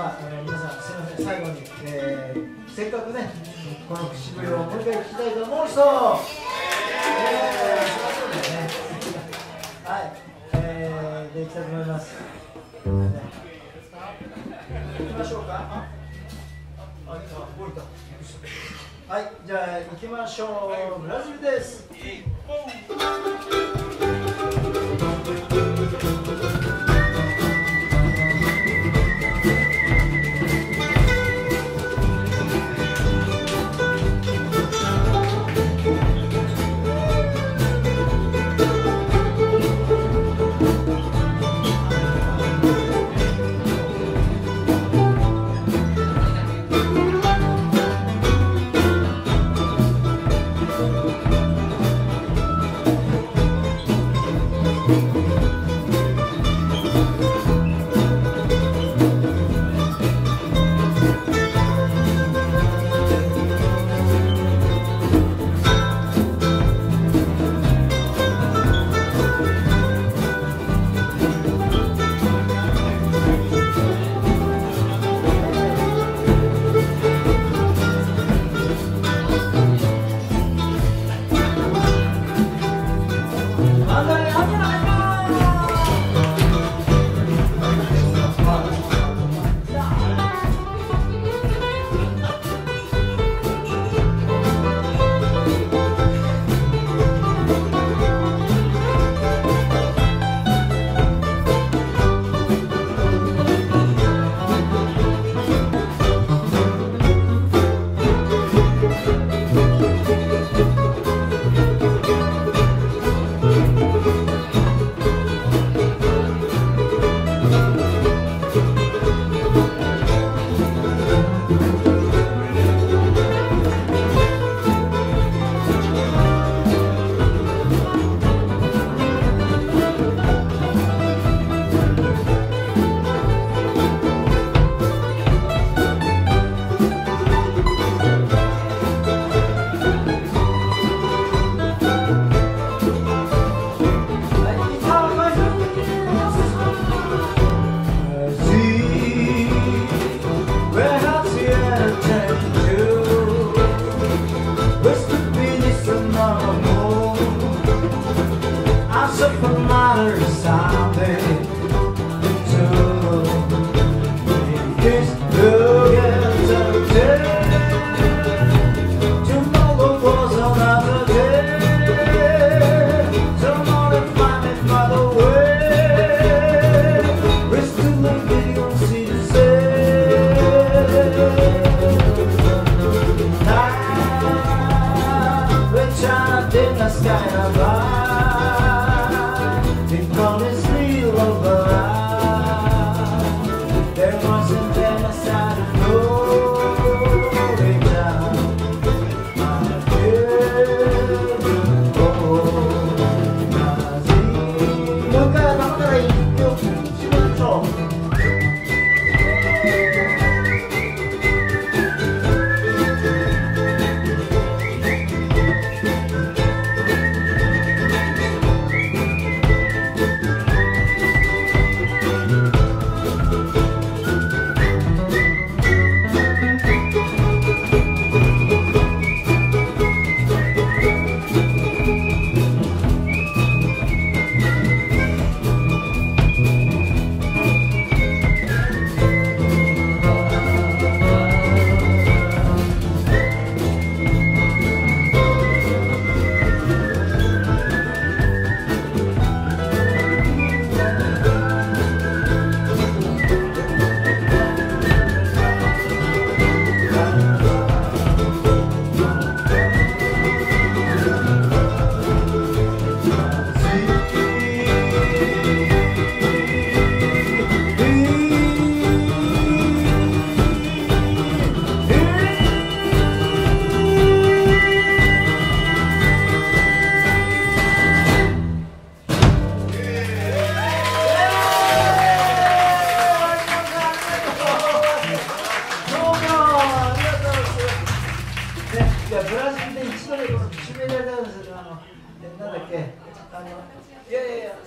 まあ、あの皆さんすみません最後に、えー、せっかくねこの口笛をもう一回聞きたいと思う人、えー、はい、えー、でいきたいと思います、ね、行きましょうはいじゃあ行きましょう。ブラジルです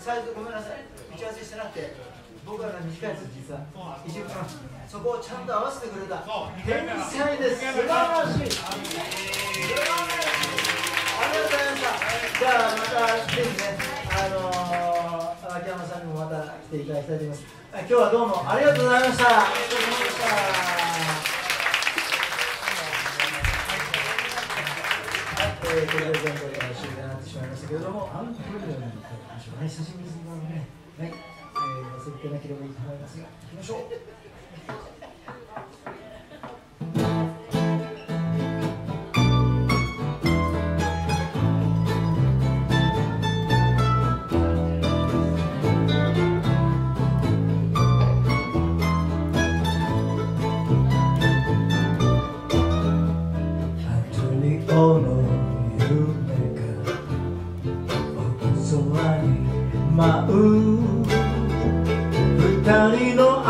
あのいやいやいや最初ごめんなさい打ち合わせしてなくて僕らが短いです実は一分そこをちゃんと合わせてくれた。天才です。素晴らしい。ありがとうございましたじゃあまたぜひね。あのー、秋山さんにもまた来ていただきたいと思います今日はどうもありがとうございました。ありがとうございました。ましたけれども、アンプルでね、久しぶりにね、はい、えー、忘れてなければいいと思いますが、行きましょう。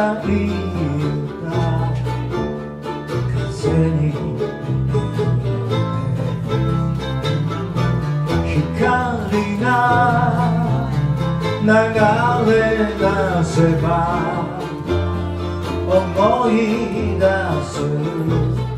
ないん風に光が流れ出せば思い出す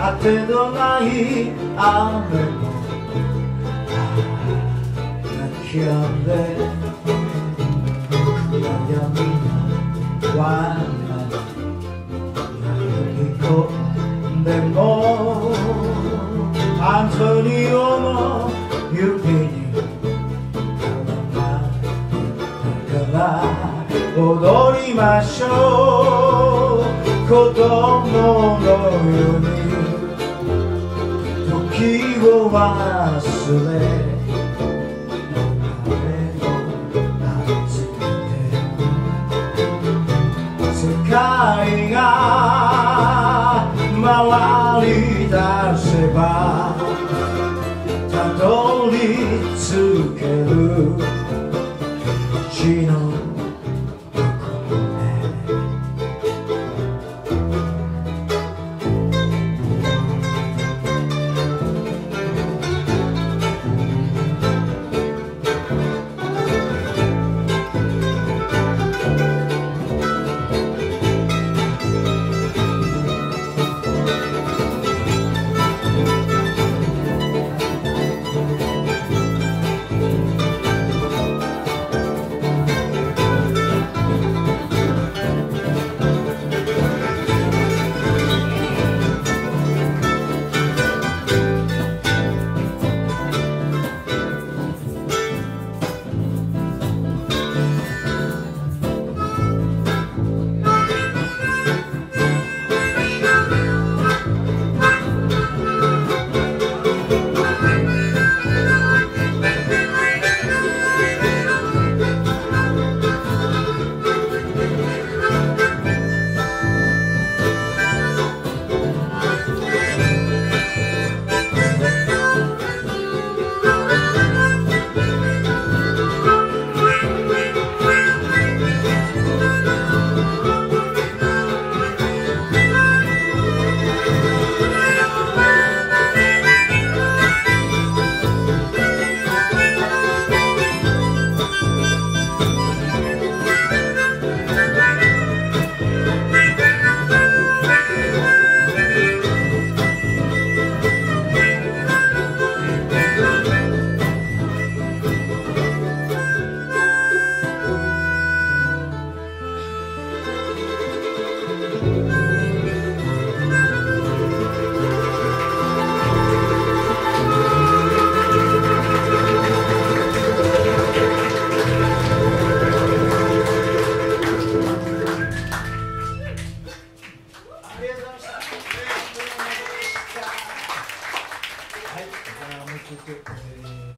até donaí amém Grande amém Grande amém Guarda quite a late.